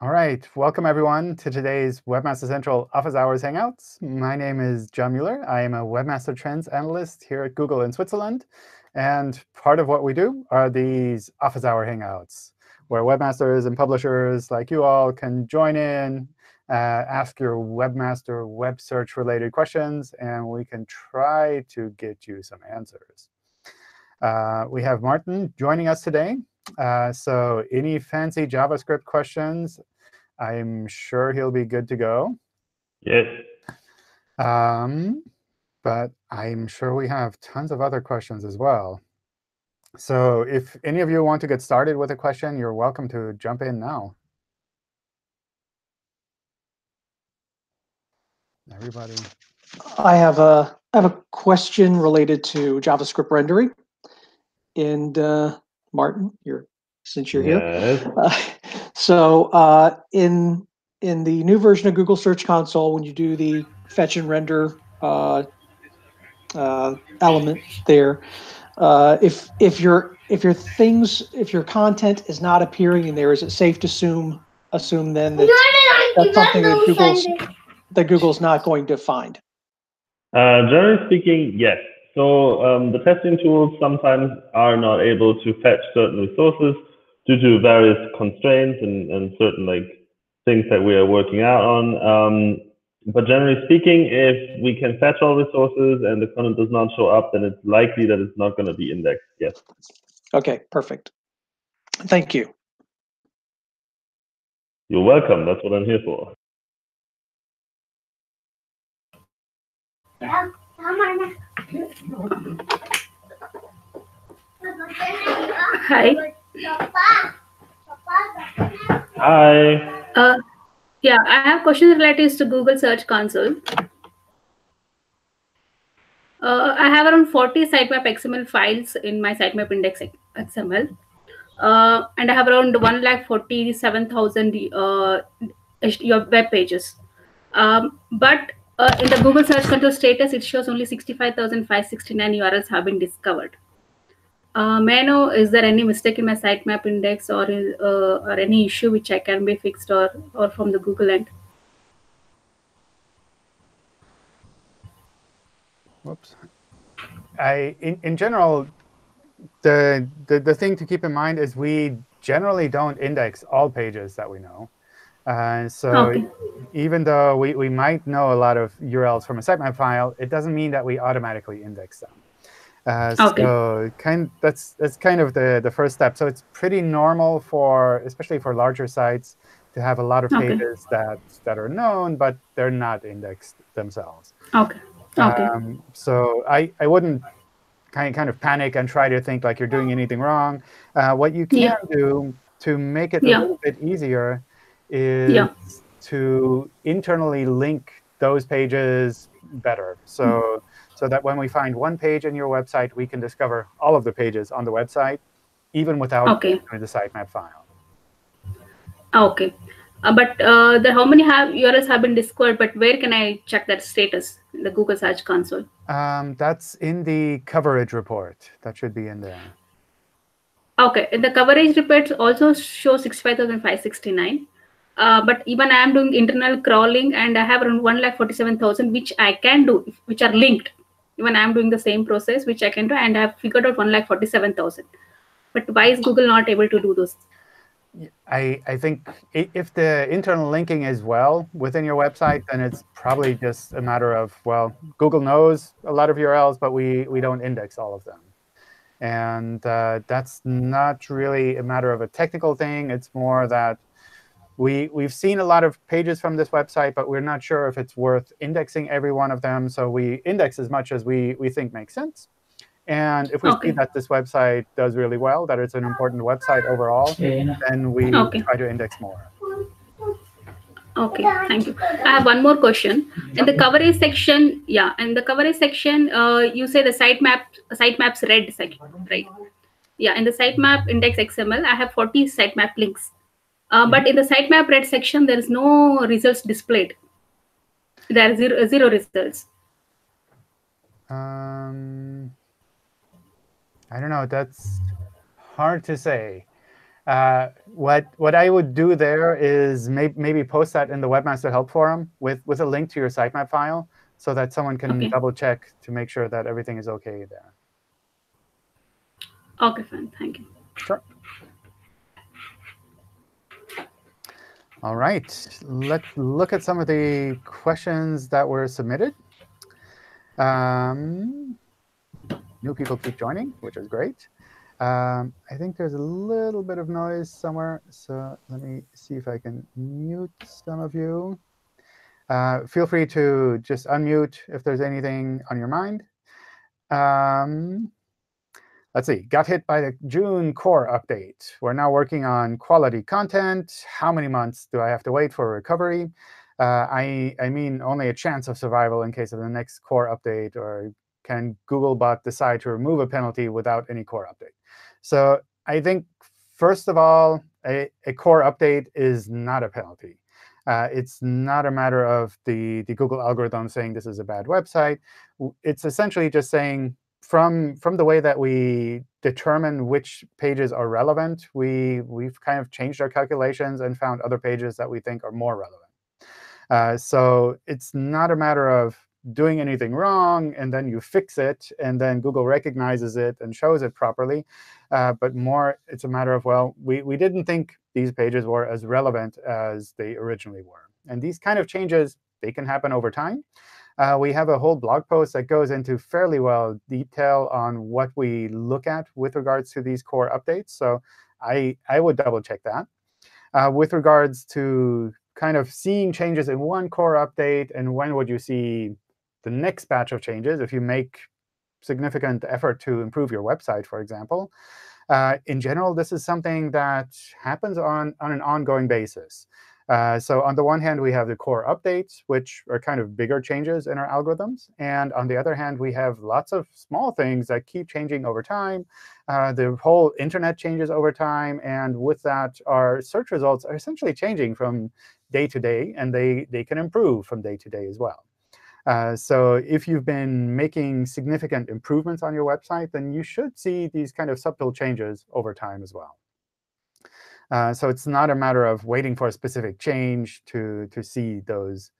All right, welcome everyone to today's Webmaster Central Office Hours Hangouts. My name is John Mueller. I am a Webmaster Trends Analyst here at Google in Switzerland. And part of what we do are these Office Hour Hangouts, where webmasters and publishers like you all can join in, uh, ask your webmaster web search related questions, and we can try to get you some answers. Uh, we have Martin joining us today. Uh, so any fancy JavaScript questions, I'm sure he'll be good to go. Yes. Um, but I'm sure we have tons of other questions as well. So if any of you want to get started with a question, you're welcome to jump in now. Everybody. I have a I have a question related to JavaScript rendering. And uh, Martin, you're since you're Yes. here. Uh, so uh, in in the new version of Google Search Console, when you do the fetch and render uh, uh, element there, uh, if if your if your things if your content is not appearing in there, is it safe to assume assume then that that's something that Google's that Google's not going to find? Uh, generally speaking, yes. So um, the testing tools sometimes are not able to fetch certain resources due to various constraints and, and certain like things that we are working out on. Um, but generally speaking, if we can fetch all resources and the content does not show up, then it's likely that it's not going to be indexed. Yes. Okay, perfect. Thank you. You're welcome. That's what I'm here for. Hi. Hi. Uh, yeah, I have questions related to Google Search Console. Uh, I have around 40 sitemap XML files in my sitemap index XML. Uh, and I have around 1,47,000 uh, your web pages. Um, but uh, in the Google Search Console status, it shows only 65,569 URLs have been discovered. Uh, may I know, is there any mistake in my sitemap index or uh, or any issue which I can be fixed or, or from the Google end? Whoops. I, in, in general, the, the, the thing to keep in mind is we generally don't index all pages that we know. Uh, so Okay. even though we, we might know a lot of URLs from a sitemap file, it doesn't mean that we automatically index them. Uh, Okay. So kind that's that's kind of the, the first step. So it's pretty normal for, especially for larger sites, to have a lot of Okay. pages that, that are known, but they're not indexed themselves. Okay. Okay. Um, so I, I wouldn't kind kind of panic and try to think like you're doing anything wrong. Uh, what you can Yeah. do to make it Yeah. a little bit easier is Yeah. to internally link those pages better. So Mm-hmm. so that when we find one page in your website, we can discover all of the pages on the website, even without Okay. the sitemap file. Okay. Uh, but uh, the how many have URLs have been discovered? But where can I check that status in the Google Search Console? Um, that's in the coverage report. That should be in there. Okay, the coverage reports also show 65,569. Uh, but even I am doing internal crawling and I have around 1,47,000 which I can do, which are linked. Even I am doing the same process, which I can do, and I have figured out 1,47,000. But why is Google not able to do those? I, I think if the internal linking is well within your website, then it's probably just a matter of, well, Google knows a lot of URLs, but we, we don't index all of them. And uh, that's not really a matter of a technical thing. It's more that we, we've seen a lot of pages from this website, but we're not sure if it's worth indexing every one of them. So we index as much as we, we think makes sense. And if we Okay. see that this website does really well, that it's an important website overall, then we Okay. try to index more. Okay, thank you. I have one more question. In the coverage section, yeah, in the coverage section, uh, you say the sitemap sitemaps red section, right? Yeah, in the sitemap index XML, I have 40 sitemap links. Uh, but in the sitemap red section, there is no results displayed. There are zero, zero results. Um, I don't know. That's hard to say. Uh, what what I would do there is may, maybe post that in the Webmaster Help Forum with, with a link to your sitemap file so that someone can Okay. double check to make sure that everything is OK there. Okay, fine. Thank you. Sure. All right, let's look at some of the questions that were submitted. Um, new people keep joining, which is great. Um, I think there's a little bit of noise somewhere, so let me see if I can mute some of you. Uh, feel free to just unmute if there's anything on your mind. Um, let's see, got hit by the June core update. We're now working on quality content. How many months do I have to wait for recovery? Uh, I, I mean only a chance of survival in case of the next core update, or can Googlebot decide to remove a penalty without any core update? So I think, first of all, a, a core update is not a penalty. Uh, it's not a matter of the, the Google algorithm saying this is a bad website. It's essentially just saying, from from the way that we determine which pages are relevant, we we've kind of changed our calculations and found other pages that we think are more relevant. Uh, so it's not a matter of doing anything wrong and then you fix it and then Google recognizes it and shows it properly, uh, but more it's a matter of well we we didn't think these pages were as relevant as they originally were. And these kind of changes they can happen over time. Uh, we have a whole blog post that goes into fairly well detail on what we look at with regards to these core updates. So I, I would double check that. Uh, with regards to kind of seeing changes in one core update and when would you see the next batch of changes if you make significant effort to improve your website, for example. Uh, in general, this is something that happens on, on an ongoing basis. Uh, so on the one hand, we have the core updates, which are kind of bigger changes in our algorithms. And on the other hand, we have lots of small things that keep changing over time. Uh, the whole internet changes over time. And with that, our search results are essentially changing from day to day. And they, they can improve from day to day as well. Uh, so if you've been making significant improvements on your website, then you should see these kind of subtle changes over time as well. Uh, so it's not a matter of waiting for a specific change to, to see those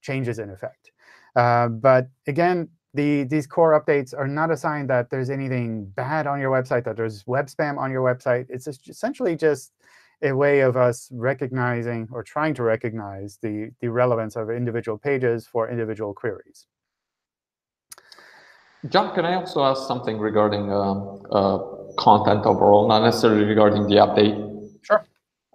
changes in effect. Uh, but again, the, these core updates are not a sign that there's anything bad on your website, that there's web spam on your website. It's essentially just a way of us recognizing or trying to recognize the, the relevance of individual pages for individual queries. John, can I also ask something regarding um, uh, content overall, not necessarily regarding the update? Sure.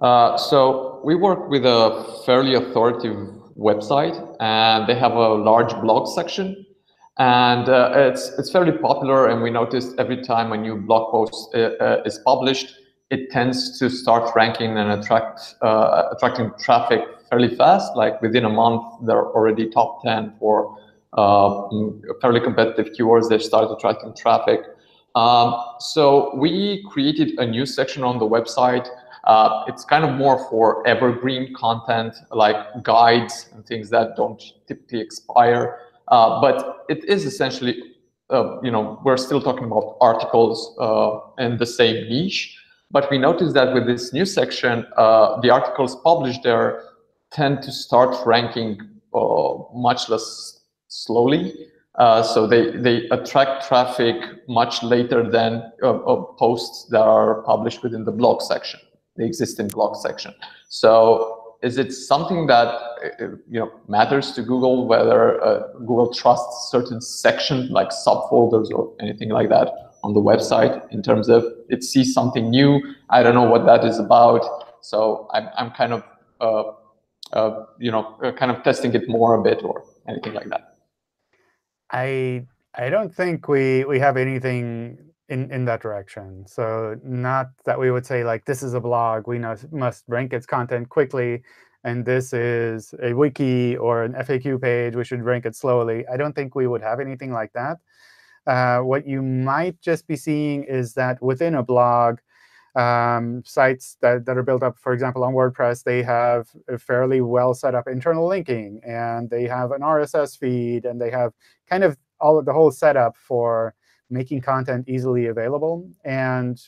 Uh, so we work with a fairly authoritative website, and they have a large blog section. And uh, it's it's fairly popular, and we noticed every time a new blog post uh, uh is published, it tends to start ranking and attract uh, attracting traffic fairly fast. Like within a month, they're already top ten for uh, fairly competitive keywords. They start attracting traffic. Um, so we created a new section on the website uh, it's kind of more for evergreen content like guides and things that don't typically expire. Uh, but it is essentially, uh, you know, we're still talking about articles uh, in the same niche. But we noticed that with this new section, uh, the articles published there tend to start ranking uh, much less slowly. so they, they attract traffic much later than posts that are published within the blog section the existing blog section. So is it something that uh, you know matters to Google whether uh, Google trusts certain sections like subfolders or anything like that on the website in terms of it sees something new? I don't know what that is about. So I'm I'm kind of uh, uh, you know uh, kind of testing it more a bit or anything like that. I I don't think we we have anything in, in that direction. So not that we would say, like, this is a blog, we must rank its content quickly, and this is a wiki or an FAQ page, we should rank it slowly. I don't think we would have anything like that. Uh, what you might just be seeing is that within a blog, um, sites that, that are built up, for example, on WordPress, they have a fairly well set up internal linking, and they have an RSS feed, and they have kind of all of the whole setup for making content easily available. And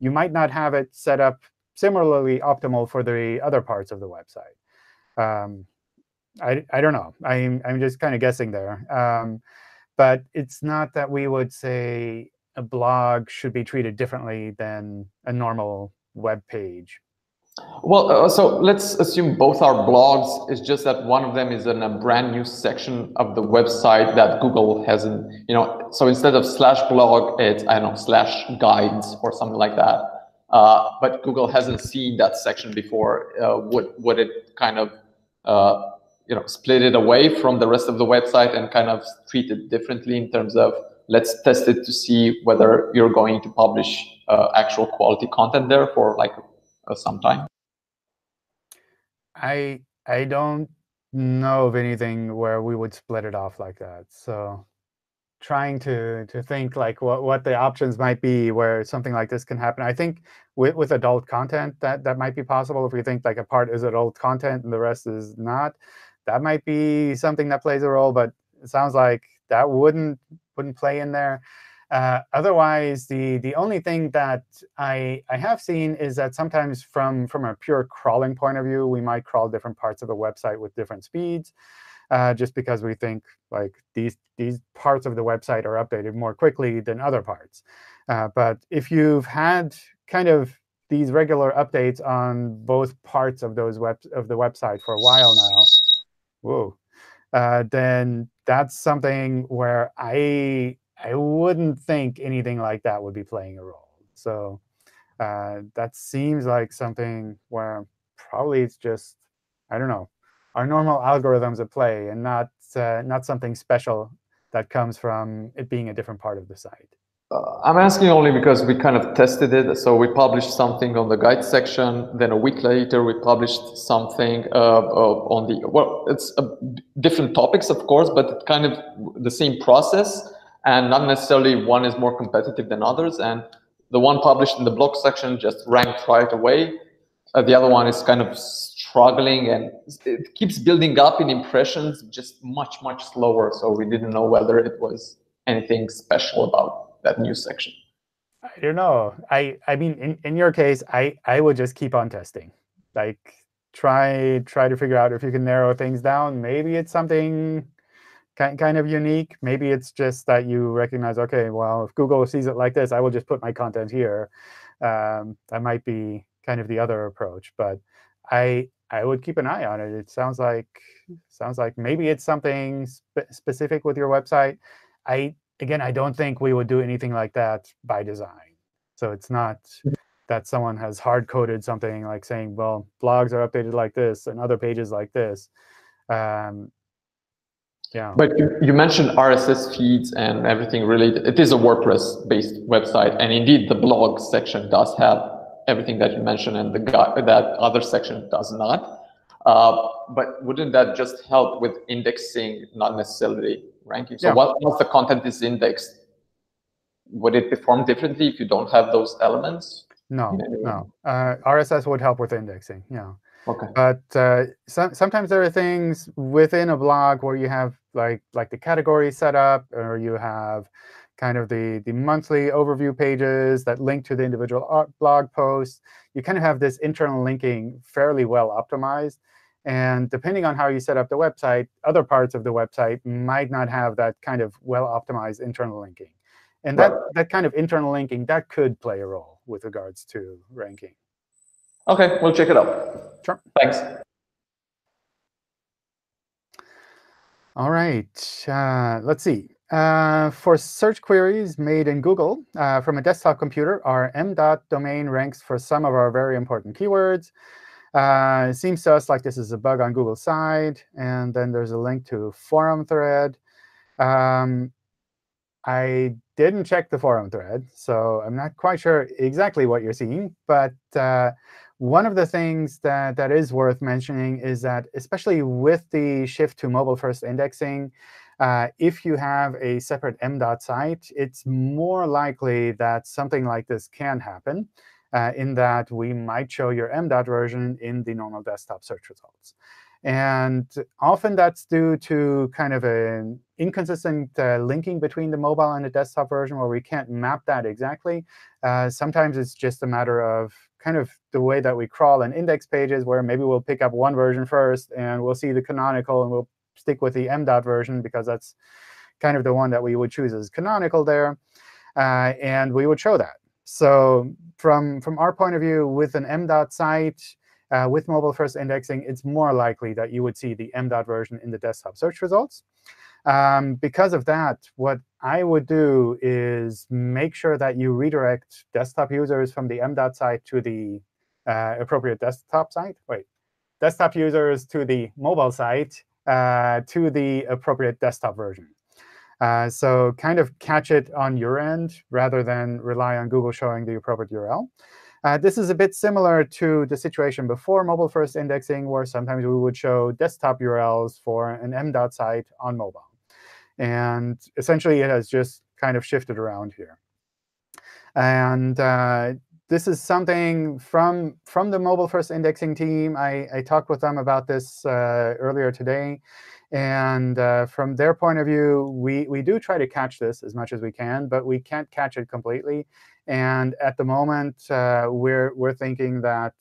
you might not have it set up similarly optimal for the other parts of the website. Um, I, I don't know. I'm, I'm just kind of guessing there. Um, but it's not that we would say a blog should be treated differently than a normal web page. Well, uh, so let's assume both are blogs. It's just that one of them is in a brand new section of the website that Google hasn't, you know, so instead of slash blog, it's, I don't know, slash guides or something like that. Uh, but Google hasn't seen that section before. Uh, would, would it kind of, uh, you know, split it away from the rest of the website and kind of treat it differently in terms of let's test it to see whether you're going to publish uh, actual quality content there for like uh, some time? I I don't know of anything where we would split it off like that. So trying to to think like what what the options might be where something like this can happen. I think with with adult content that that might be possible if we think like a part is adult content and the rest is not. That might be something that plays a role, but it sounds like that wouldn't wouldn't play in there. Uh, otherwise, the the only thing that I I have seen is that sometimes from from a pure crawling point of view, we might crawl different parts of the website with different speeds, uh, just because we think like these these parts of the website are updated more quickly than other parts. Uh, but if you've had kind of these regular updates on both parts of those web of the website for a while now, whoa, uh, then that's something where I I wouldn't think anything like that would be playing a role. So uh, that seems like something where probably it's just, I don't know, our normal algorithms at play and not, uh, not something special that comes from it being a different part of the site. Uh, I'm asking only because we kind of tested it. So we published something on the guide section. Then a week later, we published something uh, uh, on the, well, it's different topics, of course, but kind of the same process and not necessarily one is more competitive than others. And the one published in the blog section just ranked right away. Uh, the other one is kind of struggling and it keeps building up in impressions, just much, much slower. So we didn't know whether it was anything special about that new section. I don't know. I, I mean, in, in your case, I, I would just keep on testing. Like try try to figure out if you can narrow things down. Maybe it's something kind of unique. Maybe it's just that you recognize, OK, well, if Google sees it like this, I will just put my content here. Um, that might be kind of the other approach. But I I would keep an eye on it. It sounds like sounds like maybe it's something spe specific with your website. I again, I don't think we would do anything like that by design. So it's not mm-hmm. that someone has hard coded something like saying, well, blogs are updated like this and other pages like this. Um, yeah. But you, you mentioned RSS feeds and everything related. It is a WordPress-based website, and indeed the blog section does have everything that you mentioned, and the that other section does not. Uh, but wouldn't that just help with indexing, not necessarily ranking? So yeah. once the content is indexed, would it perform differently if you don't have those elements? No, no. Uh, RSS would help with indexing. Yeah. Okay. But uh, so, sometimes there are things within a blog where you have like like the category set up, or you have kind of the the monthly overview pages that link to the individual blog posts. You kind of have this internal linking fairly well optimized. And depending on how you set up the website, other parts of the website might not have that kind of well-optimized internal linking. And that, that kind of internal linking, that could play a role with regards to ranking. Okay, we'll check it out. Sure. Thanks. All right. Uh, let's see. Uh, for search queries made in Google uh, from a desktop computer, our m.dot domain ranks for some of our very important keywords. Uh, it seems to us like this is a bug on Google's side. And then there's a link to forum thread. Um, I didn't check the forum thread, so I'm not quite sure exactly what you're seeing. But uh, one of the things that, that is worth mentioning is that, especially with the shift to mobile-first indexing, uh, if you have a separate m.dot site, it's more likely that something like this can happen, uh, in that we might show your m.dot version in the normal desktop search results. And often that's due to kind of an inconsistent uh, linking between the mobile and the desktop version where we can't map that exactly. Uh, sometimes it's just a matter of kind of the way that we crawl and index pages where maybe we'll pick up one version first and we'll see the canonical and we'll stick with the m dot version because that's kind of the one that we would choose as canonical there. Uh, and we would show that. So from, from our point of view, with an m dot site, uh, with mobile first indexing, it's more likely that you would see the m dot version in the desktop search results. Um, because of that, what I would do is make sure that you redirect desktop users from the m dot site to the uh, appropriate desktop site. Wait, desktop users to the mobile site uh, to the appropriate desktop version. Uh, so kind of catch it on your end rather than rely on Google showing the appropriate URL. Uh, this is a bit similar to the situation before mobile-first indexing, where sometimes we would show desktop URLs for an m.dot site on mobile. And essentially, it has just kind of shifted around here. And uh, this is something from, from the mobile-first indexing team. I, I talked with them about this uh, earlier today. And uh, from their point of view, we, we do try to catch this as much as we can, but we can't catch it completely. And at the moment, uh, we're, we're thinking that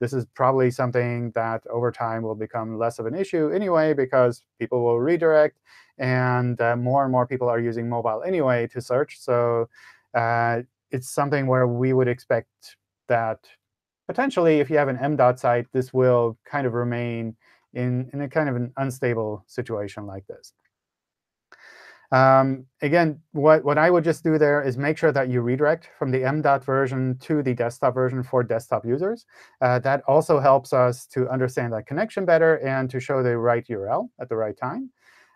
this is probably something that over time will become less of an issue anyway, because people will redirect. And uh, more and more people are using mobile anyway to search. So uh, it's something where we would expect that potentially, if you have an m dot site, this will kind of remain in, in a kind of an unstable situation like this. Um, again, what, what I would just do there is make sure that you redirect from the m.dot version to the desktop version for desktop users. Uh, that also helps us to understand that connection better and to show the right URL at the right time.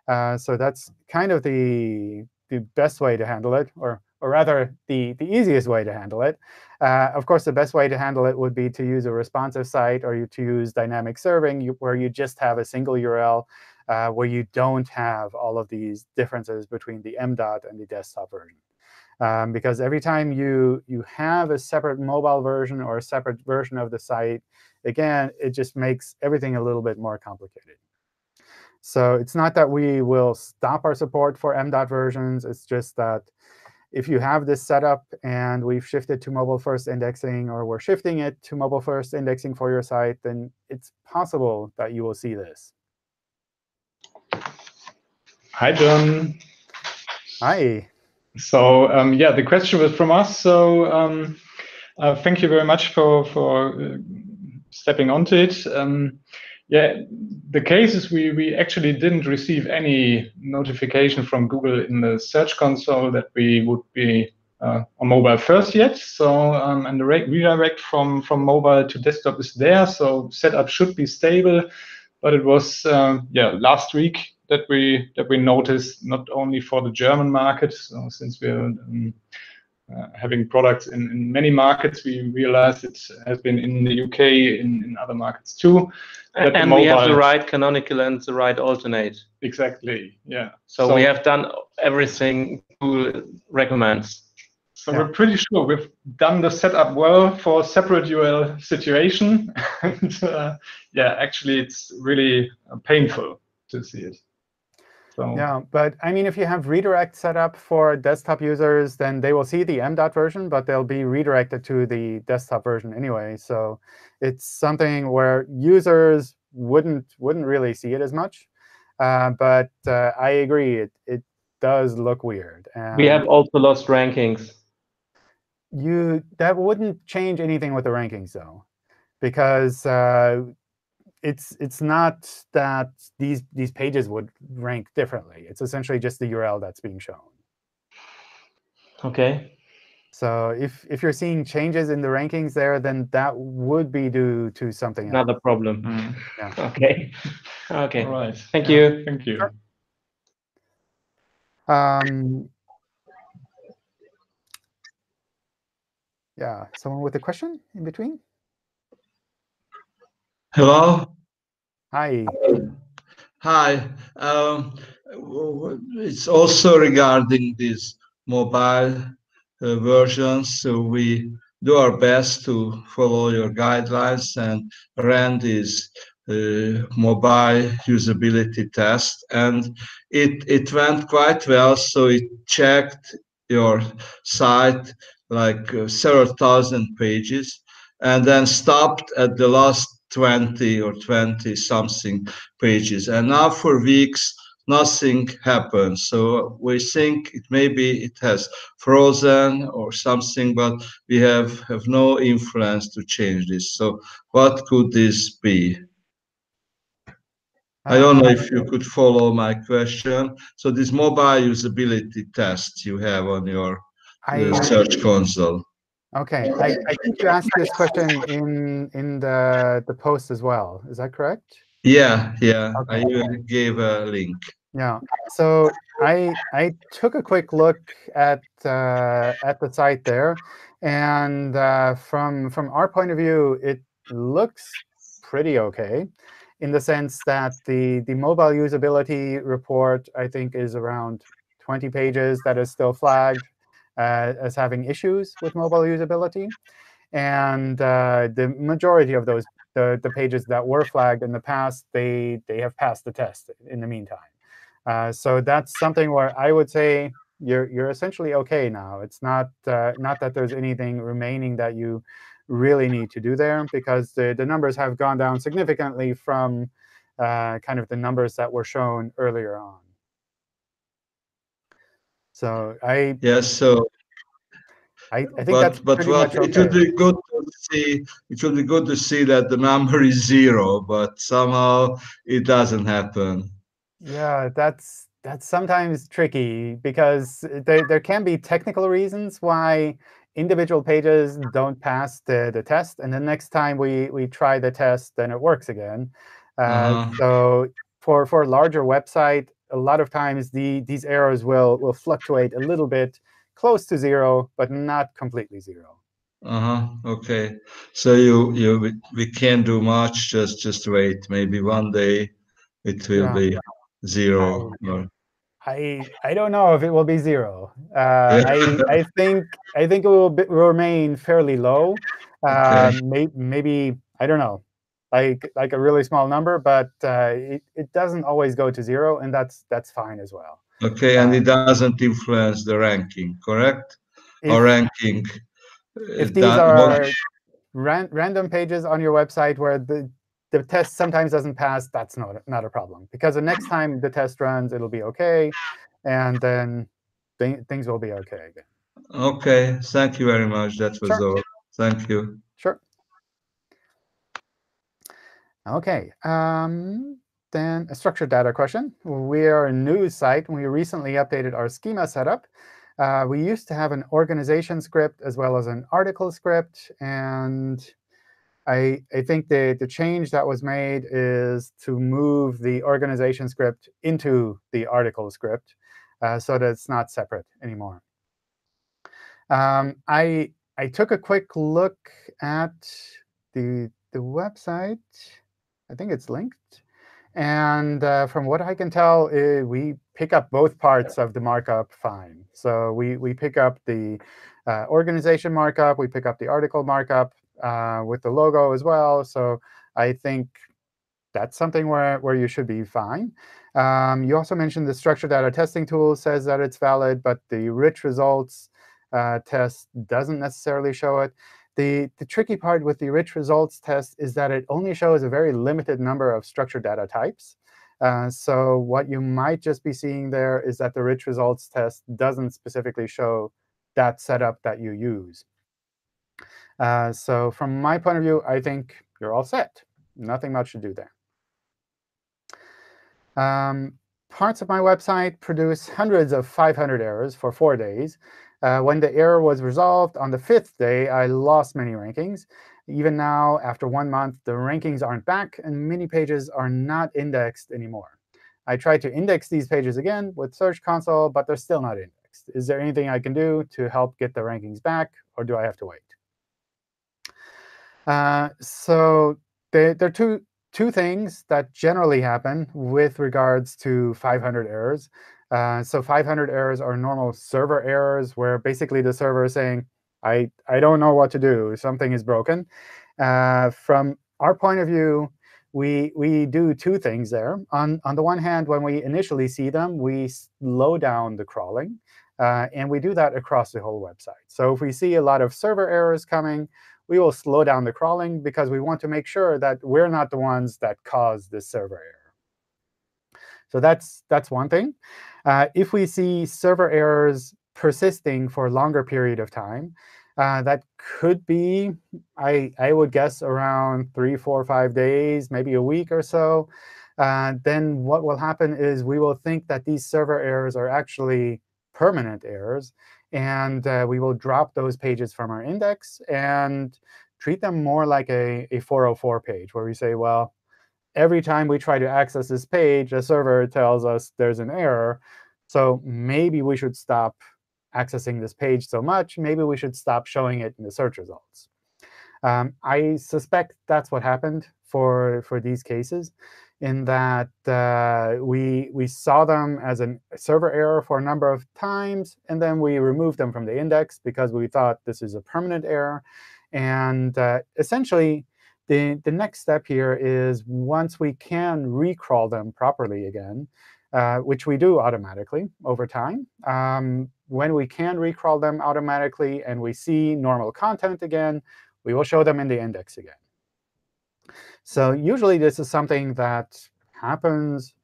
Uh, so that's kind of the, the best way to handle it, or, or rather, the, the easiest way to handle it. Uh, of course, the best way to handle it would be to use a responsive site or you, to use dynamic serving, you, where you just have a single URL uh, where you don't have all of these differences between the m.dot and the desktop version. Um, because every time you, you have a separate mobile version or a separate version of the site, again, it just makes everything a little bit more complicated. So it's not that we will stop our support for m.dot versions. It's just that if you have this setup and we've shifted to mobile-first indexing, or we're shifting it to mobile-first indexing for your site, then it's possible that you will see this. Hi, John. Hi. So um, yeah, the question was from us. So um, uh, thank you very much for for uh, stepping onto it. Um, yeah, the case is we we actually didn't receive any notification from Google in the Search Console that we would be uh, on mobile first yet. So um, and the redirect from from mobile to desktop is there. So setup should be stable. But it was uh, yeah last week that we that we noticed not only for the German market, so since we're um, having products in, in many markets, we realized it has been in the UK, in, in other markets too. And we have the right canonical and the right alternate. Exactly, yeah. So, so we have done everything Google recommends. So yeah. we're pretty sure we've done the setup well for separate URL situation. and uh, yeah, actually, it's really uh, painful to see it. So yeah, but I mean, if you have redirect set up for desktop users, then they will see the M. dot version, but they'll be redirected to the desktop version anyway. So it's something where users wouldn't wouldn't really see it as much. Uh, but uh, I agree, it it does look weird. And we have also lost rankings. You that wouldn't change anything with the rankings though, because uh, it's it's not that these these pages would rank differently. It's essentially just the URL that's being shown. Okay. So if if you're seeing changes in the rankings there, then that would be due to something Another else. problem. Mm. Yeah. Okay. Okay. All right. Thank you. Thank you. Sure. Um, yeah, someone with a question in between? Hello. Hi. Hi. Um, it's also regarding these mobile uh, versions. So we do our best to follow your guidelines, and RAND is uh, mobile usability test, and it it went quite well. So it checked your site like uh, several thousand pages, and then stopped at the last 20 or 20 something pages. And now for weeks, nothing happens. So we think it maybe it has frozen or something, but we have, have no influence to change this. So what could this be? I don't know if you could follow my question. So this mobile usability test you have on your I, uh, search console. Okay, I, I think you asked this question in in the the post as well. Is that correct? Yeah, yeah. I even gave a link. Yeah. So I I took a quick look at uh, at the site there, and uh, from from our point of view, it looks pretty okay, in the sense that the the mobile usability report I think is around 20 pages that is still flagged as having issues with mobile usability, and uh, the majority of those the, the pages that were flagged in the past they they have passed the test in the meantime. Uh, so that's something where I would say you're you're essentially okay now. It's not uh, not that there's anything remaining that you really need to do there because the, the numbers have gone down significantly from uh, kind of the numbers that were shown earlier on. So I Yes, so I, I think that's but but pretty what much it would be good to see it would be good to see that the number is zero, but somehow it doesn't happen. Yeah, that's that's sometimes tricky because there there can be technical reasons why individual pages don't pass the, the test, and the next time we we try the test, then it works again. Uh, Uh-huh. So for for a larger website, a lot of times the these errors will will fluctuate a little bit, close to zero, but not completely zero. Uh-huh. Okay. So you you we, we can't do much, just just wait. Maybe one day it will Yeah. be zero or I I don't know if it will be zero. Uh. I I think I think it will be, remain fairly low. Uh, Okay. may, maybe I don't know, like like a really small number, but uh, it it doesn't always go to zero, and that's that's fine as well. okay, and Uh, it doesn't influence the ranking, correct? or ranking. uh, if these that are ran, random pages on your website where the the test sometimes doesn't pass, that's not a- not a problem because the next time the test runs, it'll be okay, and then th things will be okay again. Okay, thank you very much. That was Sure. all. Thank you. Sure. Okay. Um, then a structured data question. We are a news site, and we recently updated our schema setup. Uh, we used to have an organization script as well as an article script. And I, I think the, the change that was made is to move the organization script into the article script uh, so that it's not separate anymore. Um, I, I took a quick look at the, the website. I think it's linked. And uh, from what I can tell, we pick up both parts of the markup fine. So we, we pick up the uh, organization markup, we pick up the article markup uh, with the logo as well. So I think that's something where, where you should be fine. Um, you also mentioned the structured data testing tool says that it's valid, but the rich results uh, test doesn't necessarily show it. The, the tricky part with the rich results test is that it only shows a very limited number of structured data types. Uh, so what you might just be seeing there is that the rich results test doesn't specifically show that setup that you use. Uh, so from my point of view, I think you're all set. Nothing much to do there. Um, parts of my website produce hundreds of 500 errors for four days. Uh, when the error was resolved on the fifth day, I lost many rankings. Even now, after one month, the rankings aren't back, and many pages are not indexed anymore. I tried to index these pages again with Search Console, but they're still not indexed. Is there anything I can do to help get the rankings back, or do I have to wait? Uh, so there, are two, two things that generally happen with regards to 500 errors. Uh, so 500 errors are normal server errors, where basically the server is saying, I, I don't know what to do. Something is broken. Uh, from our point of view, we, we do two things there. On, on the one hand, when we initially see them, we slow down the crawling. Uh, and we do that across the whole website. So if we see a lot of server errors coming, we will slow down the crawling because we want to make sure that we're not the ones that cause this server error. So that's, that's one thing. Uh, if we see server errors persisting for a longer period of time, uh, that could be, I, I would guess, around three, four, five days, maybe a week or so. Uh, then what will happen is we will think that these server errors are actually permanent errors. And uh, we will drop those pages from our index and treat them more like a, a 404 page, where we say, well, every time we try to access this page, the server tells us there's an error. So maybe we should stop accessing this page so much. Maybe we should stop showing it in the search results. Um, I suspect that's what happened for, for these cases in that uh, we, we saw them as a server error for a number of times, and then we removed them from the index because we thought this is a permanent error. And uh, essentially, the, the next step here is once we can recrawl them properly again, uh, which we do automatically over time, um, when we can recrawl them automatically and we see normal content again, we will show them in the index again. So usually this is something that happens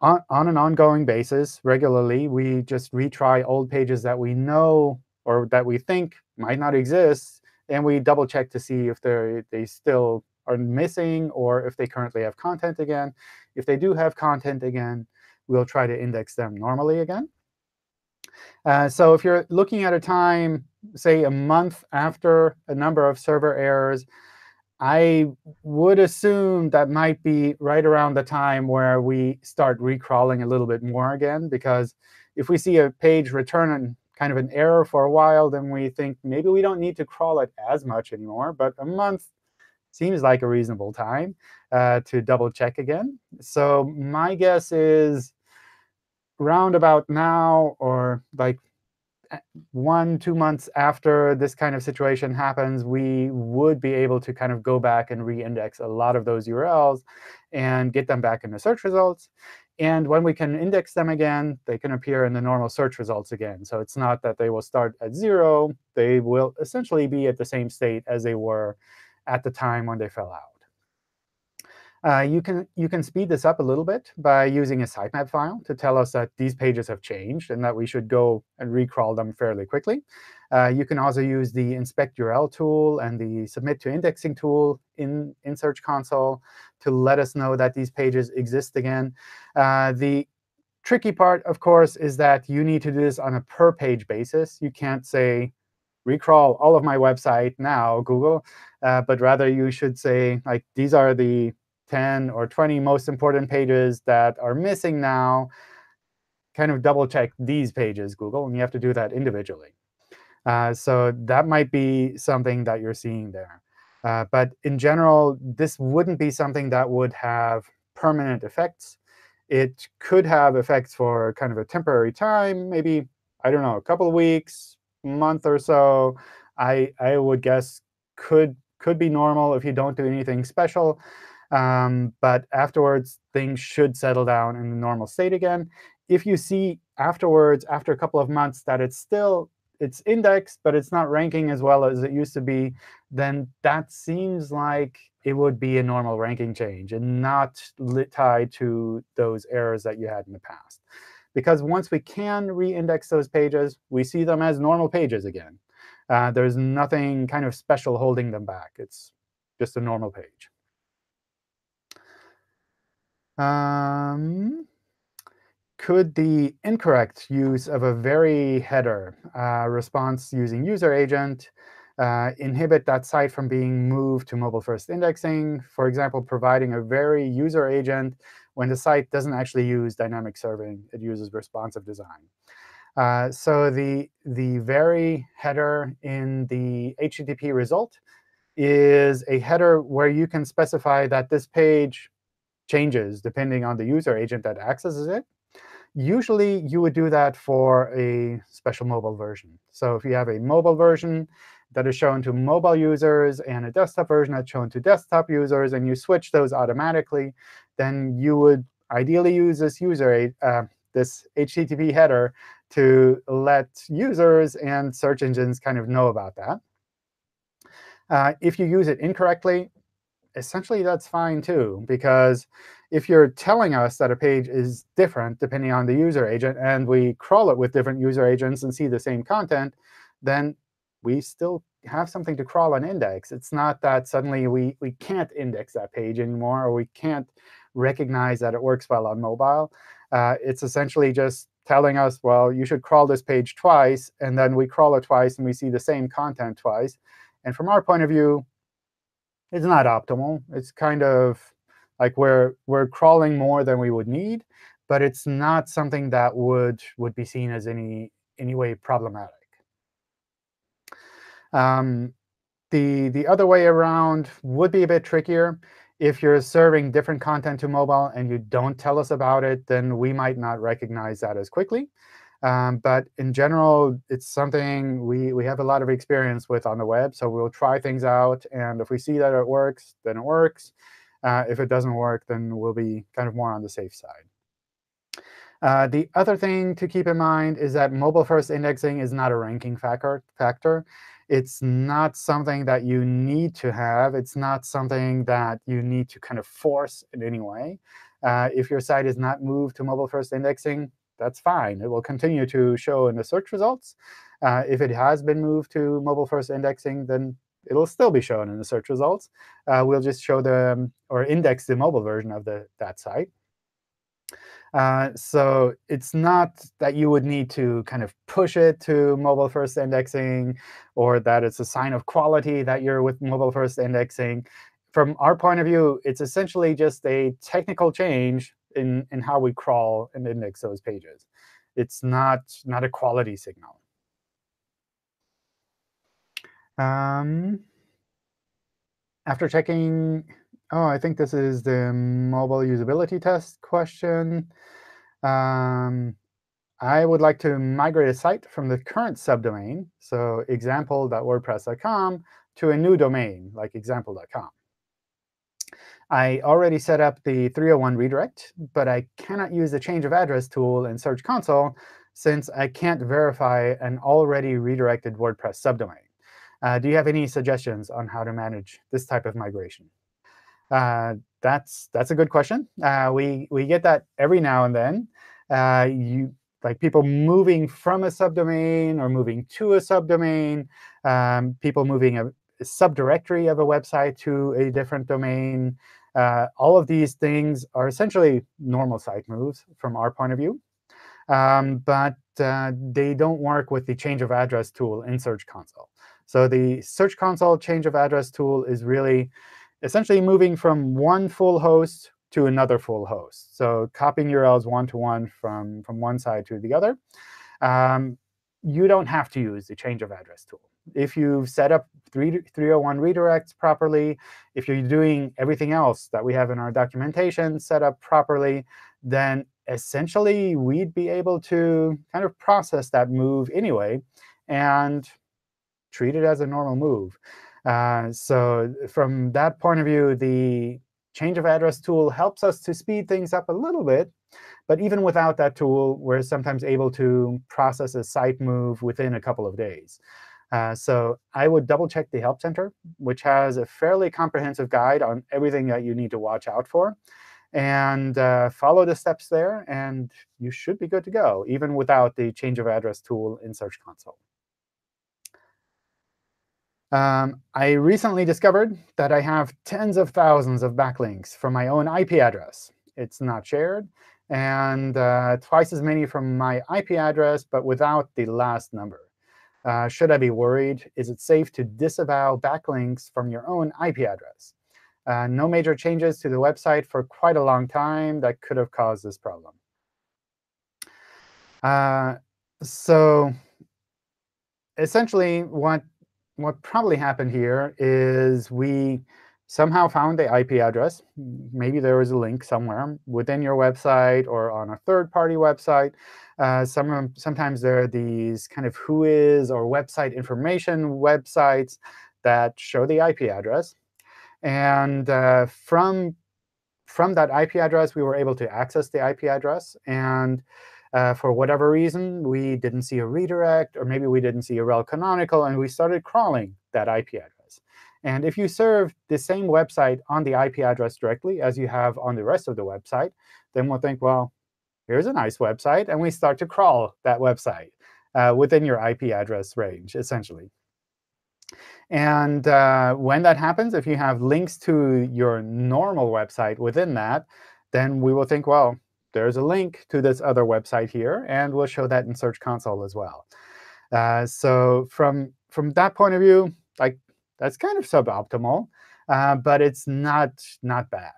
on, on an ongoing basis regularly. We just retry old pages that we know or that we think might not exist, and we double check to see if they they still are missing or if they currently have content again. If they do have content again, we'll try to index them normally again. Uh, so if you're looking at a time, say a month after a number of server errors, I would assume that might be right around the time where we start recrawling a little bit more again. Because if we see a page return kind of an error for a while, then we think maybe we don't need to crawl it as much anymore. But a month seems like a reasonable time uh, to double check again. So my guess is round about now or like one, two months after this kind of situation happens, we would be able to kind of go back and re-index a lot of those URLs and get them back in the search results. And when we can index them again, they can appear in the normal search results again. So it's not that they will start at 0. They will essentially be at the same state as they were at the time when they fell out. Uh, you, can, you can speed this up a little bit by using a sitemap file to tell us that these pages have changed and that we should go and recrawl them fairly quickly. Uh, you can also use the inspect URL tool and the submit to indexing tool in, in Search Console to let us know that these pages exist again. Uh, the tricky part, of course, is that you need to do this on a per-page basis. You can't say, recrawl all of my website now, Google, uh, but rather you should say, like, these are the 10 or 20 most important pages that are missing now, kind of double check these pages, Google, and you have to do that individually. Uh, so that might be something that you're seeing there. Uh, but in general, this wouldn't be something that would have permanent effects. It could have effects for kind of a temporary time, maybe, I don't know, a couple of weeks, month or so. I, I would guess could, could be normal if you don't do anything special. Um, but afterwards, things should settle down in the normal state again. If you see afterwards, after a couple of months, that it's still it's indexed, but it's not ranking as well as it used to be, then that seems like it would be a normal ranking change and not tied to those errors that you had in the past. Because once we can re-index those pages, we see them as normal pages again. Uh, there's nothing kind of special holding them back. It's just a normal page. Um, could the incorrect use of a Vary header uh, response using user agent uh, inhibit that site from being moved to mobile-first indexing, for example, providing a Vary user agent when the site doesn't actually use dynamic serving. It uses responsive design. Uh, so the, the Vary header in the HTTP result is a header where you can specify that this page changes depending on the user agent that accesses it. Usually, you would do that for a special mobile version. So if you have a mobile version, that is shown to mobile users and a desktop version that's shown to desktop users, and you switch those automatically, then you would ideally use this user uh, this HTTP header to let users and search engines kind of know about that. Uh, if you use it incorrectly, essentially that's fine too, because if you're telling us that a page is different depending on the user agent, and we crawl it with different user agents and see the same content, then we still have something to crawl and index. It's not that suddenly we, we can't index that page anymore, or we can't recognize that it works well on mobile. Uh, it's essentially just telling us, well, you should crawl this page twice, and then we crawl it twice, and we see the same content twice. And from our point of view, it's not optimal. It's kind of like we're we're crawling more than we would need, but it's not something that would would be seen as any any way problematic. Um, the the other way around would be a bit trickier. If you're serving different content to mobile and you don't tell us about it, then we might not recognize that as quickly. Um, but in general, it's something we, we have a lot of experience with on the web. So we'll try things out. And if we see that it works, then it works. Uh, if it doesn't work, then we'll be kind of more on the safe side. Uh, the other thing to keep in mind is that mobile-first indexing is not a ranking factor. factor. It's not something that you need to have. It's not something that you need to kind of force in any way. Uh, if your site is not moved to mobile-first indexing, that's fine. It will continue to show in the search results. Uh, if it has been moved to mobile-first indexing, then it'll still be shown in the search results. Uh, we'll just show the um, or index the mobile version of the that site. Uh, so it's not that you would need to kind of push it to mobile-first indexing, or that it's a sign of quality that you're with mobile-first indexing. From our point of view, it's essentially just a technical change in, in how we crawl and index those pages. It's not, not a quality signal. Um, after checking, oh, I think this is the mobile usability test question. Um, I would like to migrate a site from the current subdomain, so example.wordpress.com, to a new domain, like example.com. I already set up the 301 redirect, but I cannot use the change of address tool in Search Console since I can't verify an already redirected WordPress subdomain. Uh, do you have any suggestions on how to manage this type of migration? Uh, that's that's a good question. Uh, we we get that every now and then. Uh, you like people moving from a subdomain or moving to a subdomain, um, people moving a, a subdirectory of a website to a different domain. Uh, all of these things are essentially normal site moves from our point of view. Um, but uh, they don't work with the change of address tool in Search Console. So the Search Console change of address tool is really essentially moving from one full host to another full host. So copying URLs one-to-one -one from, from one side to the other. Um, you don't have to use the change of address tool. If you've set up 301 redirects properly, if you're doing everything else that we have in our documentation set up properly, then essentially we'd be able to kind of process that move anyway and treat it as a normal move. Uh, so from that point of view, the change of address tool helps us to speed things up a little bit. But even without that tool, we're sometimes able to process a site move within a couple of days. Uh, so I would double check the Help Center, which has a fairly comprehensive guide on everything that you need to watch out for. And uh, follow the steps there, and you should be good to go, even without the change of address tool in Search Console. Um, I recently discovered that I have tens of thousands of backlinks from my own IP address. It's not shared, and uh, twice as many from my IP address, but without the last number. Uh, should I be worried? Is it safe to disavow backlinks from your own IP address? Uh, no major changes to the website for quite a long time that could have caused this problem. Uh, so essentially, what what probably happened here is we somehow found the IP address. Maybe there was a link somewhere within your website or on a third-party website. Uh, some, sometimes there are these kind of WHOIS or website information websites that show the IP address. And uh, from, from that IP address, we were able to access the IP address. And uh, for whatever reason, we didn't see a redirect, or maybe we didn't see a rel canonical, and we started crawling that IP address. And if you serve the same website on the IP address directly as you have on the rest of the website, then we'll think, well, here's a nice website. And we start to crawl that website uh, within your IP address range, essentially. And uh, when that happens, if you have links to your normal website within that, then we will think, well, there's a link to this other website here, and we'll show that in Search Console as well. Uh, so from, from that point of view, like that's kind of suboptimal, uh, but it's not, not bad.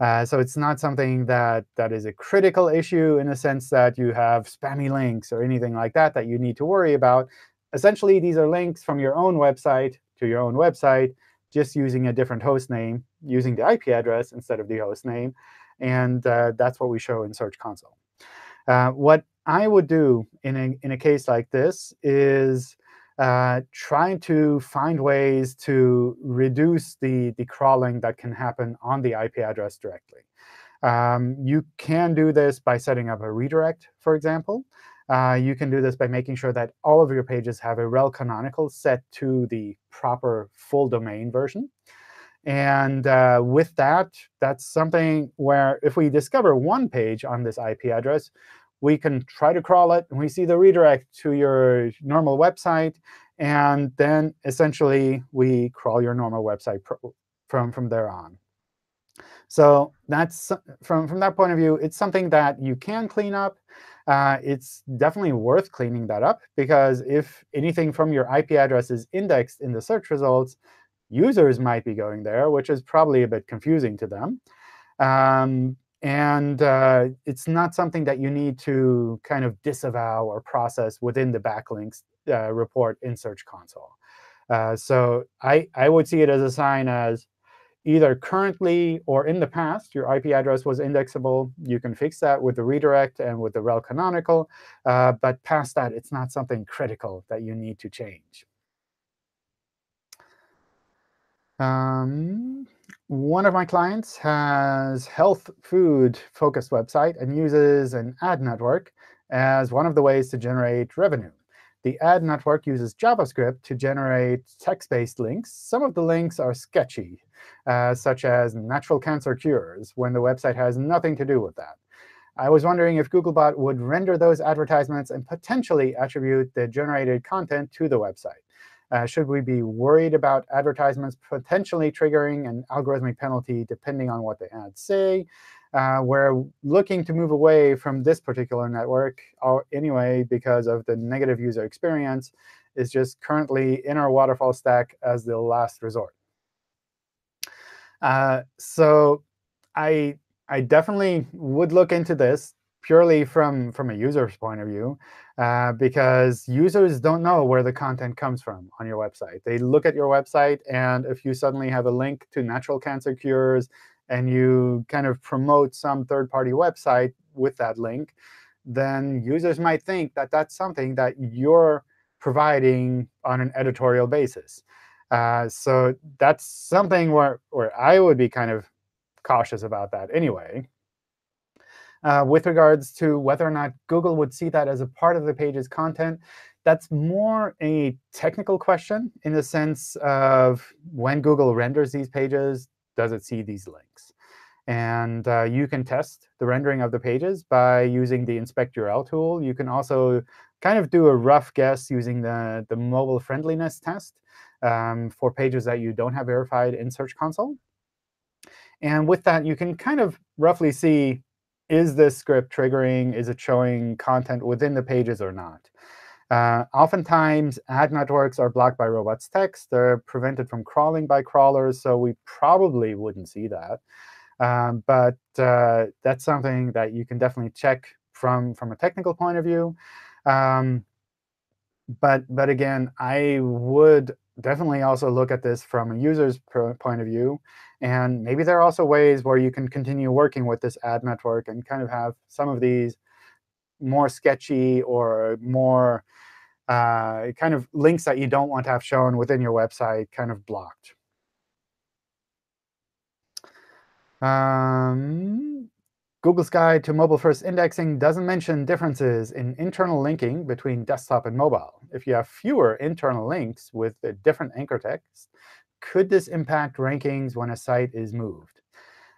Uh, so it's not something that, that is a critical issue in the sense that you have spammy links or anything like that that you need to worry about. Essentially, these are links from your own website to your own website, just using a different host name, using the IP address instead of the host name. And uh, that's what we show in Search Console. Uh, what I would do in a, in a case like this is uh, trying to find ways to reduce the, the crawling that can happen on the IP address directly. Um, you can do this by setting up a redirect, for example. Uh, you can do this by making sure that all of your pages have a rel canonical set to the proper full domain version. And uh, with that, that's something where if we discover one page on this IP address, we can try to crawl it, and we see the redirect to your normal website. And then essentially, we crawl your normal website from, from there on. So that's from, from that point of view, it's something that you can clean up. Uh, it's definitely worth cleaning that up, because if anything from your IP address is indexed in the search results, users might be going there, which is probably a bit confusing to them. Um, and uh, it's not something that you need to kind of disavow or process within the backlinks uh, report in Search Console. Uh, so I, I would see it as a sign as either currently or in the past, your IP address was indexable. You can fix that with the redirect and with the rel canonical. Uh, but past that, it's not something critical that you need to change. Um, one of my clients has health food focused website and uses an ad network as one of the ways to generate revenue. The ad network uses JavaScript to generate text-based links. Some of the links are sketchy, uh, such as natural cancer cures, when the website has nothing to do with that. I was wondering if Googlebot would render those advertisements and potentially attribute the generated content to the website. Uh, should we be worried about advertisements potentially triggering an algorithmic penalty depending on what the ads say? Uh, we're looking to move away from this particular network anyway because of the negative user experience is just currently in our waterfall stack as the last resort. Uh, so I, I definitely would look into this purely from, from a user's point of view, uh, because users don't know where the content comes from on your website. They look at your website, and if you suddenly have a link to natural cancer cures and you kind of promote some third-party website with that link, then users might think that that's something that you're providing on an editorial basis. Uh, so that's something where, where I would be kind of cautious about that anyway. Uh, with regards to whether or not Google would see that as a part of the page's content, that's more a technical question in the sense of when Google renders these pages, does it see these links? And uh, you can test the rendering of the pages by using the inspect URL tool. You can also kind of do a rough guess using the, the mobile friendliness test um, for pages that you don't have verified in Search Console. And with that, you can kind of roughly see is this script triggering? Is it showing content within the pages or not? Uh, oftentimes, ad networks are blocked by robots text. They're prevented from crawling by crawlers, so we probably wouldn't see that. Um, but uh, that's something that you can definitely check from, from a technical point of view. Um, but, but again, I would definitely also look at this from a user's point of view. And maybe there are also ways where you can continue working with this ad network and kind of have some of these more sketchy or more uh, kind of links that you don't want to have shown within your website kind of blocked. Um, Google's guide to mobile-first indexing doesn't mention differences in internal linking between desktop and mobile. If you have fewer internal links with a different anchor text, could this impact rankings when a site is moved?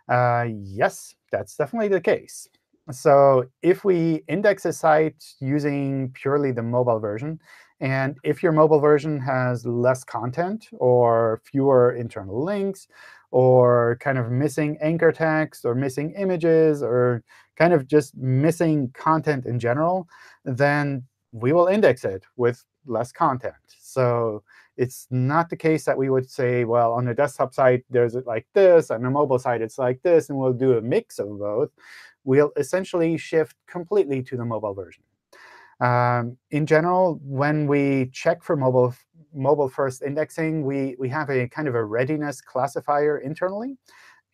Uh, yes, that's definitely the case. So if we index a site using purely the mobile version, and if your mobile version has less content or fewer internal links or kind of missing anchor text or missing images or kind of just missing content in general, then we will index it with less content. So it's not the case that we would say, well, on the desktop site, there's it like this. On the mobile site, it's like this. And we'll do a mix of both. We'll essentially shift completely to the mobile version. Um, in general, when we check for mobile mobile first indexing, we, we have a kind of a readiness classifier internally.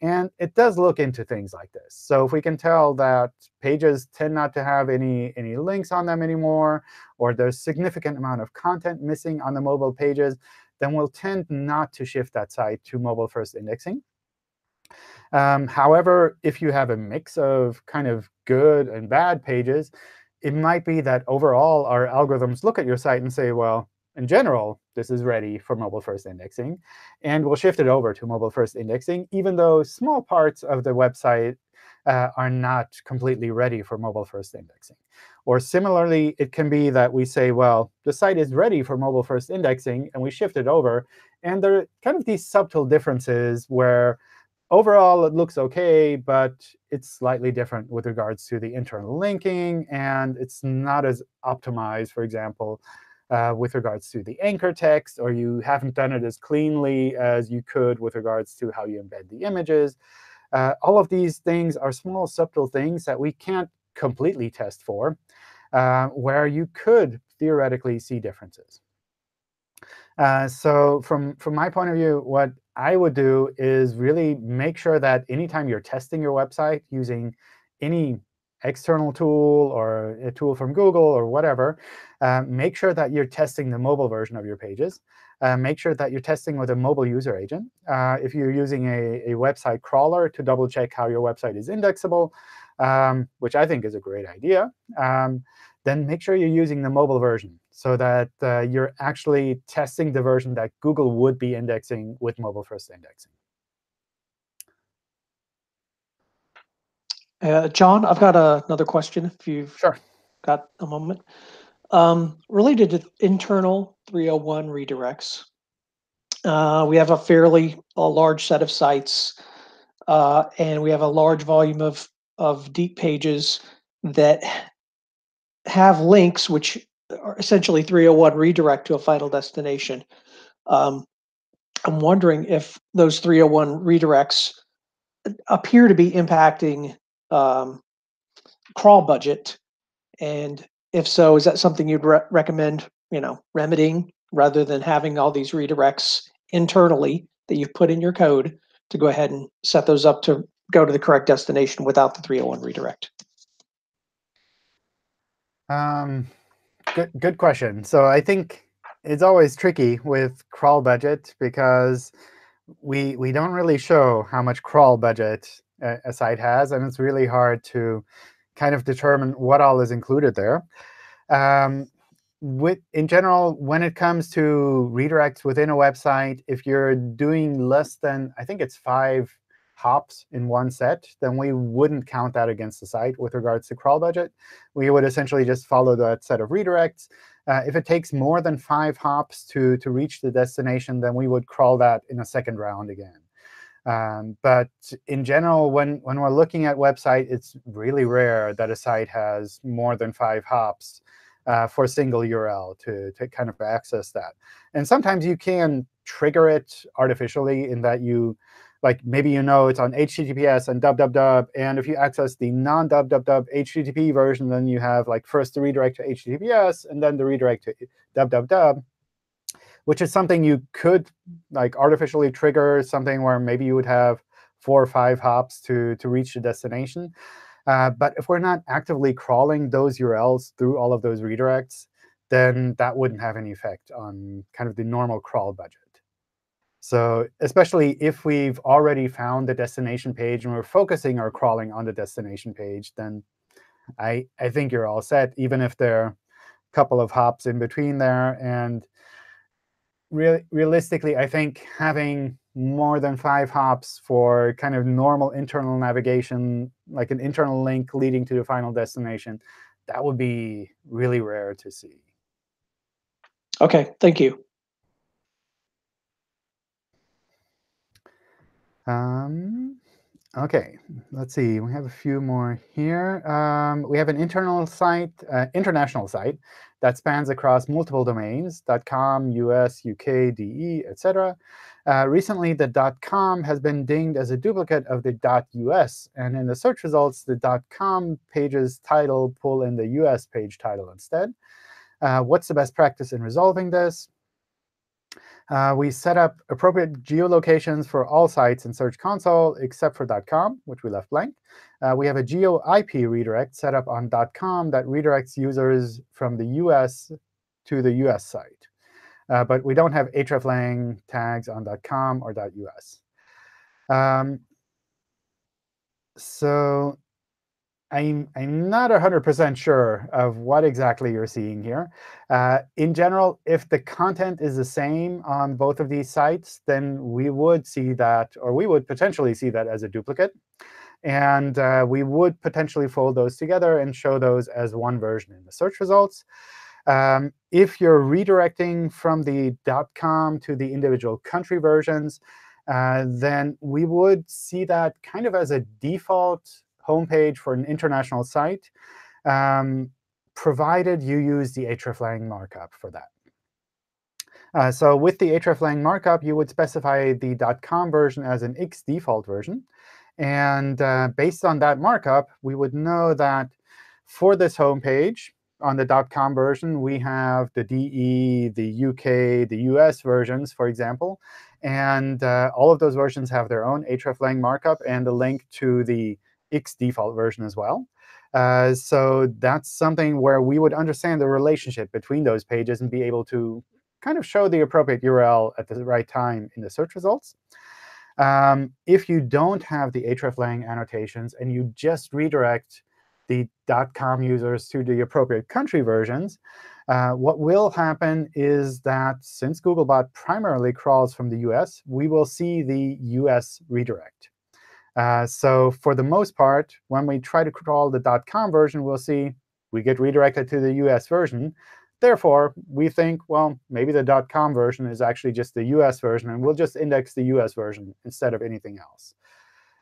And it does look into things like this. So if we can tell that pages tend not to have any, any links on them anymore, or there's significant amount of content missing on the mobile pages, then we'll tend not to shift that site to mobile first indexing. Um, however, if you have a mix of kind of good and bad pages, it might be that overall our algorithms look at your site and say, well, in general, this is ready for mobile-first indexing. And we'll shift it over to mobile-first indexing, even though small parts of the website uh, are not completely ready for mobile-first indexing. Or similarly, it can be that we say, well, the site is ready for mobile-first indexing, and we shift it over. And there are kind of these subtle differences where overall it looks OK, but it's slightly different with regards to the internal linking, and it's not as optimized, for example, uh, with regards to the anchor text, or you haven't done it as cleanly as you could with regards to how you embed the images. Uh, all of these things are small, subtle things that we can't completely test for, uh, where you could theoretically see differences. Uh, so from, from my point of view, what I would do is really make sure that anytime you're testing your website using any external tool or a tool from Google or whatever, uh, make sure that you're testing the mobile version of your pages. Uh, make sure that you're testing with a mobile user agent. Uh, if you're using a, a website crawler to double check how your website is indexable, um, which I think is a great idea, um, then make sure you're using the mobile version so that uh, you're actually testing the version that Google would be indexing with mobile-first indexing. Uh, John, I've got a, another question if you've sure. got a moment. Um, related to internal 301 redirects, uh, we have a fairly a large set of sites, uh, and we have a large volume of, of deep pages that have links which are essentially 301 redirect to a final destination. Um, I'm wondering if those 301 redirects appear to be impacting um, crawl budget, and if so, is that something you'd re recommend, you know, remedying rather than having all these redirects internally that you've put in your code to go ahead and set those up to go to the correct destination without the 301 redirect? Um, good, good question. So I think it's always tricky with crawl budget because we we don't really show how much crawl budget a, site has, and it's really hard to kind of determine what all is included there. Um, with, in general, when it comes to redirects within a website, if you're doing less than, I think it's five hops in one set, then we wouldn't count that against the site with regards to crawl budget. We would essentially just follow that set of redirects. Uh, if it takes more than five hops to, to reach the destination, then we would crawl that in a second round again. Um, but in general, when, when we're looking at website, it's really rare that a site has more than five hops uh, for a single URL to, to kind of access that. And sometimes you can trigger it artificially in that you like maybe you know it's on HTTPS and www, and if you access the non-www HTTP version, then you have like first the redirect to HTTPS and then the redirect to www. Which is something you could like artificially trigger, something where maybe you would have four or five hops to, to reach the destination. Uh, but if we're not actively crawling those URLs through all of those redirects, then that wouldn't have any effect on kind of the normal crawl budget. So especially if we've already found the destination page and we're focusing our crawling on the destination page, then I, I think you're all set, even if there are a couple of hops in between there. And re realistically, I think having more than five hops for kind of normal internal navigation, like an internal link leading to the final destination, that would be really rare to see. OK, thank you. Um, OK, let's see. We have a few more here. Um, we have an internal site, uh, international site that spans across multiple domains, .com, US, UK, DE, etc. Uh, recently, the .com has been dinged as a duplicate of the .us. And in the search results, the .com page's title pull in the US page title instead. Uh, what's the best practice in resolving this? Uh, we set up appropriate geolocations for all sites in Search Console except for .com, which we left blank. Uh, we have a geo IP redirect set up on .com that redirects users from the US to the US site. Uh, but we don't have hreflang tags on .com or .us. Um, so I'm, I'm not 100% sure of what exactly you're seeing here. Uh, in general, if the content is the same on both of these sites, then we would see that, or we would potentially see that as a duplicate. And uh, we would potentially fold those together and show those as one version in the search results. Um, if you're redirecting from the dot .com to the individual country versions, uh, then we would see that kind of as a default homepage for an international site, um, provided you use the hreflang markup for that. Uh, so with the hreflang markup, you would specify the .com version as an X default version. And uh, based on that markup, we would know that for this homepage, on the .com version, we have the DE, the UK, the US versions, for example. And uh, all of those versions have their own hreflang markup and a link to the X default version as well. Uh, so that's something where we would understand the relationship between those pages and be able to kind of show the appropriate URL at the right time in the search results. Um, if you don't have the hreflang annotations and you just redirect the .com users to the appropriate country versions, uh, what will happen is that since Googlebot primarily crawls from the US, we will see the US redirect. Uh, so for the most part, when we try to crawl the .com version, we'll see we get redirected to the US version. Therefore, we think, well, maybe the .com version is actually just the US version, and we'll just index the US version instead of anything else.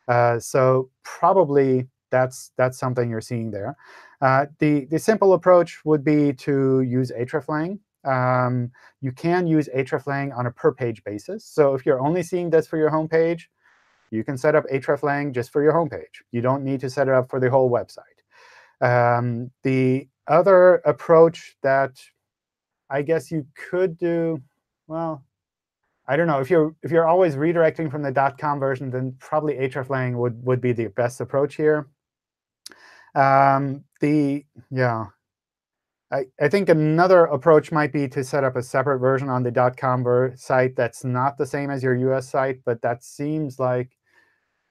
Uh, so probably that's that's something you're seeing there. Uh, the the simple approach would be to use hreflang. Um, you can use hreflang on a per page basis. So if you're only seeing this for your home page, you can set up hreflang just for your homepage. You don't need to set it up for the whole website. Um, the other approach that I guess you could do, well, I don't know. If you're if you're always redirecting from the .com version, then probably hreflang would would be the best approach here. Um, the yeah, I, I think another approach might be to set up a separate version on the .com site that's not the same as your US site, but that seems like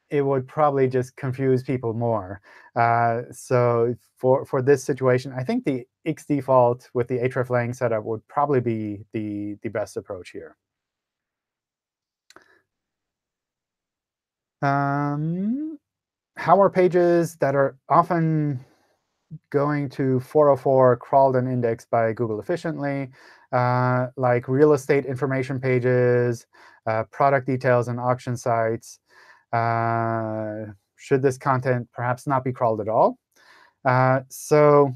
it would probably just confuse people more. Uh, so for, for this situation, I think the X default with the hreflang setup would probably be the, the best approach here. Um, how are pages that are often going to 404 crawled and indexed by Google efficiently, uh, like real estate information pages, uh, product details and auction sites? Uh, should this content perhaps not be crawled at all? Uh, so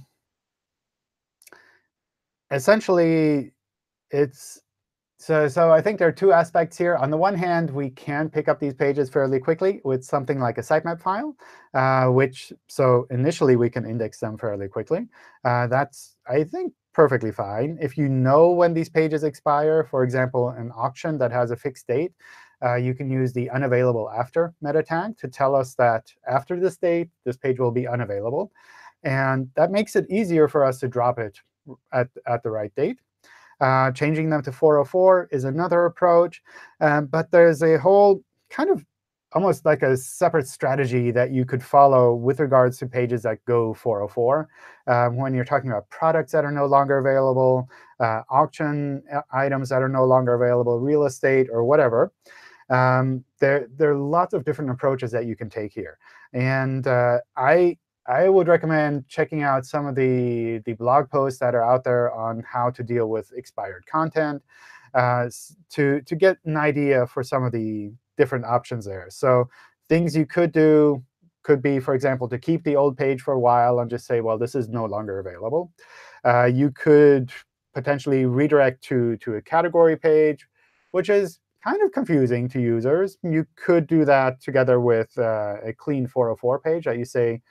essentially, it's so, so I think there are two aspects here. On the one hand, we can pick up these pages fairly quickly with something like a sitemap file, uh, which so initially we can index them fairly quickly. Uh, that's, I think, perfectly fine. If you know when these pages expire, for example, an auction that has a fixed date, uh, you can use the unavailable after meta tag to tell us that after this date, this page will be unavailable. And that makes it easier for us to drop it at, at the right date. Uh, changing them to 404 is another approach. Um, but there's a whole kind of almost like a separate strategy that you could follow with regards to pages that go 404. Um, when you're talking about products that are no longer available, uh, auction uh, items that are no longer available, real estate, or whatever. Um, there, there are lots of different approaches that you can take here. And uh, I, I would recommend checking out some of the, the blog posts that are out there on how to deal with expired content uh, to, to get an idea for some of the different options there. So things you could do could be, for example, to keep the old page for a while and just say, well, this is no longer available. Uh, you could potentially redirect to, to a category page, which is kind of confusing to users. You could do that together with uh, a clean 404 page that you say,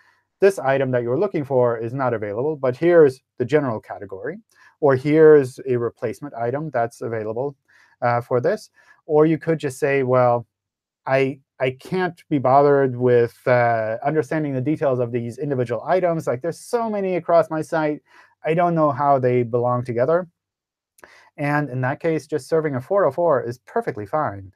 this item that you're looking for is not available, but here's the general category. Or here's a replacement item that's available uh, for this. Or you could just say, well, I, I can't be bothered with uh, understanding the details of these individual items. Like there's so many across my site. I don't know how they belong together. And in that case, just serving a 404 is perfectly fine.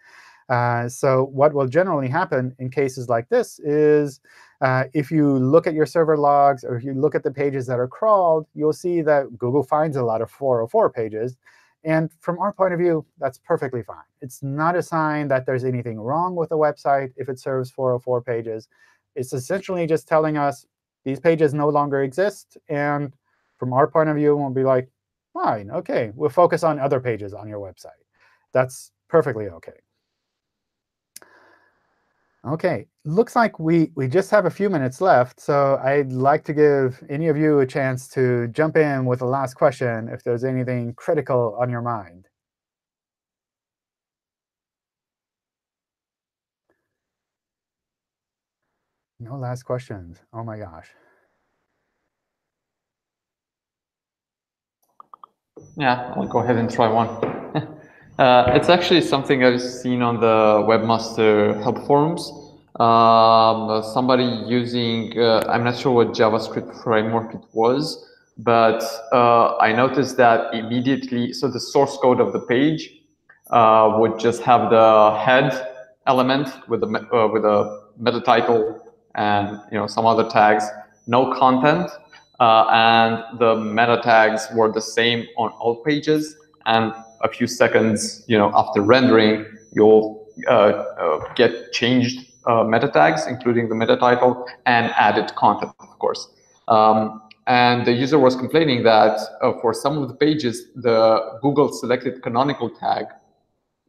Uh, so what will generally happen in cases like this is uh, if you look at your server logs or if you look at the pages that are crawled, you'll see that Google finds a lot of 404 pages. And from our point of view, that's perfectly fine. It's not a sign that there's anything wrong with the website if it serves 404 pages. It's essentially just telling us these pages no longer exist. And from our point of view, we'll be like, fine, OK, we'll focus on other pages on your website. That's perfectly OK. OK, looks like we, we just have a few minutes left. So I'd like to give any of you a chance to jump in with the last question if there's anything critical on your mind. No last questions. Oh my gosh. Yeah, I'll go ahead and try one. uh, it's actually something I've seen on the Webmaster Help forums. Um, somebody using, uh, I'm not sure what JavaScript framework it was, but uh, I noticed that immediately, so the source code of the page uh, would just have the head element with the uh, with a meta title and you know some other tags, no content, uh, and the meta tags were the same on all pages. And a few seconds, you know, after rendering, you'll uh, uh, get changed uh, meta tags, including the meta title and added content, of course. Um, and the user was complaining that uh, for some of the pages, the Google selected canonical tag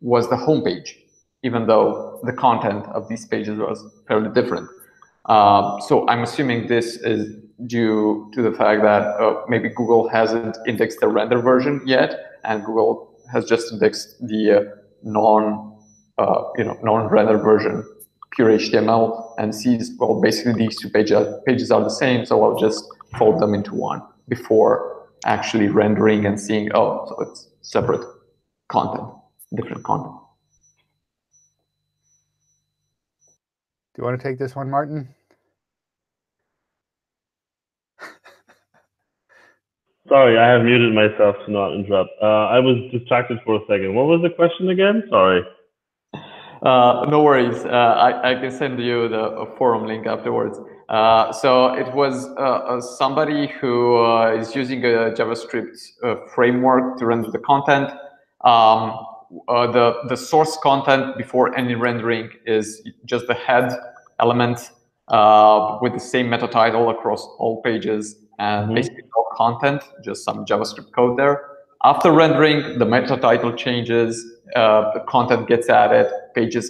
was the home page, even though the content of these pages was fairly different. Um, so I'm assuming this is due to the fact that uh, maybe Google hasn't indexed the render version yet, and Google has just indexed the uh, non, uh, you know, non-render version, pure HTML, and sees well, basically these two pages pages are the same, so I'll just fold them into one before actually rendering and seeing oh, so it's separate content, different content. Do you want to take this one, Martin? Sorry, I have muted myself to not interrupt. Uh, I was distracted for a second. What was the question again? Sorry. Uh, no worries. Uh, I, I, can send you the forum link afterwards. Uh, so it was uh, uh, somebody who is using a JavaScript framework to render the content. Um, the, the source content before any rendering is just the head element with the same meta title across all pages and mm -hmm. basically no content, just some JavaScript code there. After rendering, the meta title changes, uh, the content gets added, pages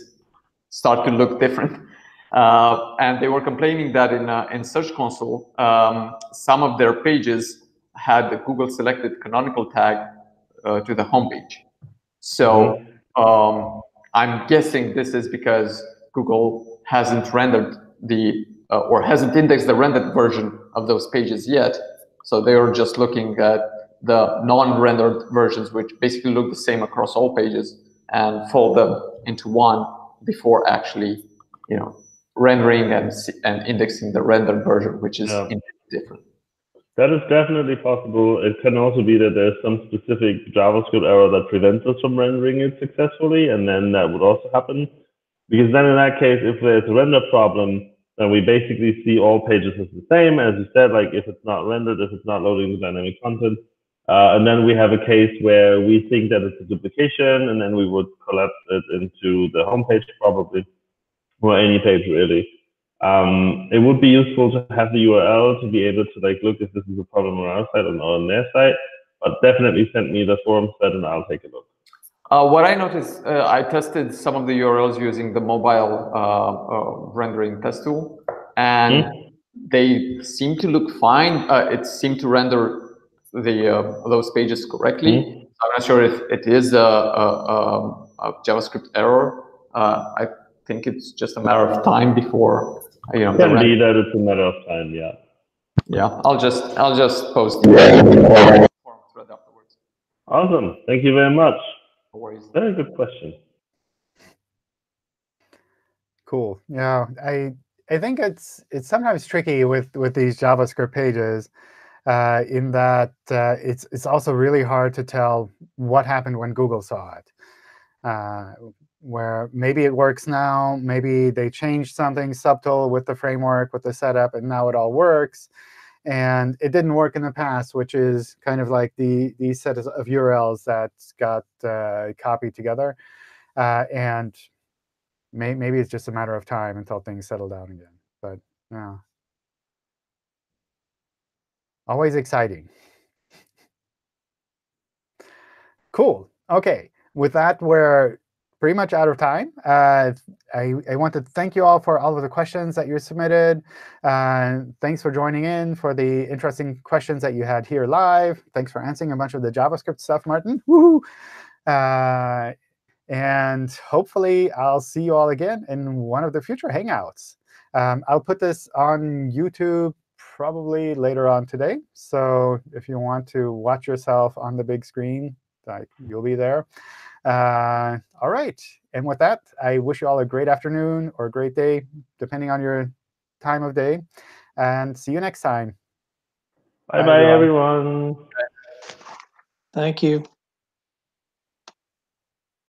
start to look different. Uh, and they were complaining that in, uh, in Search Console, um, some of their pages had the Google selected canonical tag uh, to the homepage. So mm-hmm. um, I'm guessing this is because Google hasn't rendered the uh, or hasn't indexed the rendered version of those pages yet. So they are just looking at the non-rendered versions, which basically look the same across all pages, and fold them into one before actually, you know, rendering and and indexing the rendered version, which is Yeah. different. That is definitely possible. It can also be that there's some specific JavaScript error that prevents us from rendering it successfully, and then that would also happen. Because then in that case, if there's a render problem, then we basically see all pages as the same, as you said, like if it's not rendered, if it's not loading the dynamic content. Uh, and then we have a case where we think that it's a duplication, and then we would collapse it into the home page probably, or any page really. Um, it would be useful to have the URL to be able to like look if this is a problem on our side or on their side. But definitely send me the forum thread and I'll take a look. Uh, what I noticed, uh, I tested some of the URLs using the mobile uh, uh, rendering test tool, and they seem to look fine. Uh, it seemed to render the uh, those pages correctly. Mhm. I'm not sure if it is a, a, a, a JavaScript error. Uh, I think it's just a matter of time before you know. the Can be that it's a matter of time, yeah. yeah, I'll just I'll just post the forum thread afterwards. Awesome. Thank you very much. No worries. Very good question. Cool. Yeah, I I think it's it's sometimes tricky with with these JavaScript pages, uh, in that uh, it's it's also really hard to tell what happened when Google saw it. Uh, where maybe it works now, maybe they changed something subtle with the framework, with the setup, and now it all works. And it didn't work in the past, which is kind of like the these set of URLs that got uh, copied together. Uh, and May, maybe it's just a matter of time until things settle down again. But yeah, always exciting. Cool. OK. With that, we're pretty much out of time. Uh, I, I want to thank you all for all of the questions that you submitted. Uh, thanks for joining in for the interesting questions that you had here live. Thanks for answering a bunch of the JavaScript stuff, Martin. Woohoo! Uh, and hopefully, I'll see you all again in one of the future Hangouts. Um, I'll put this on YouTube probably later on today. So if you want to watch yourself on the big screen, like, you'll be there. Uh, all right. And with that, I wish you all a great afternoon or a great day, depending on your time of day. And see you next time. Bye Bye, bye, everyone. everyone. Thank you.